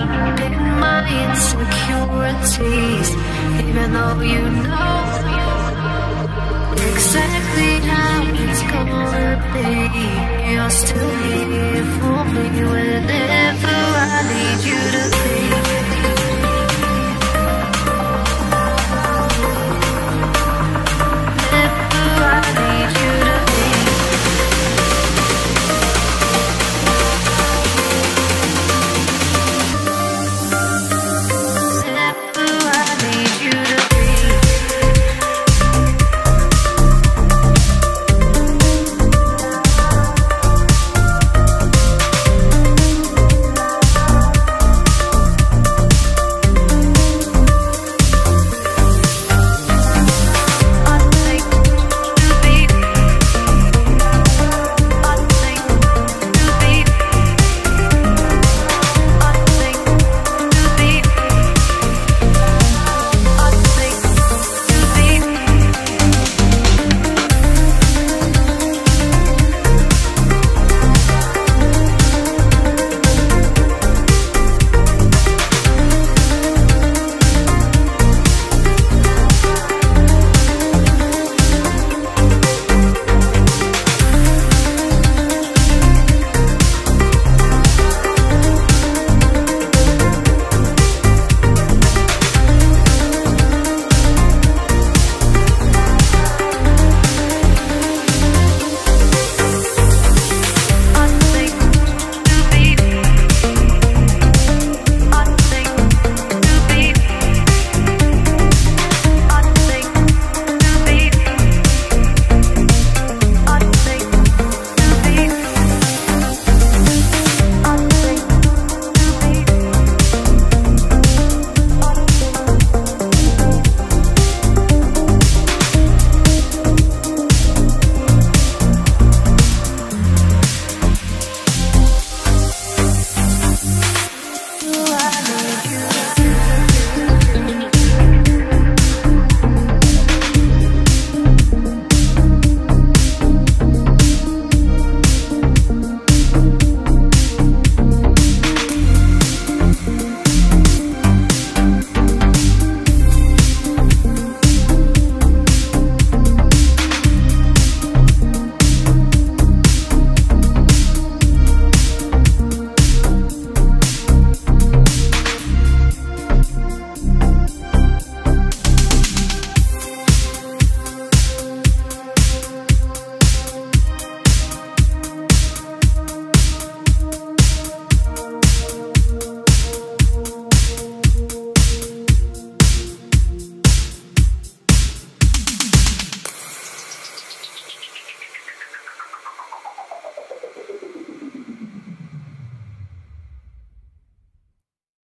in my insecurities Even though you know Exactly how it's gonna be. You're still here for me Whenever I need you to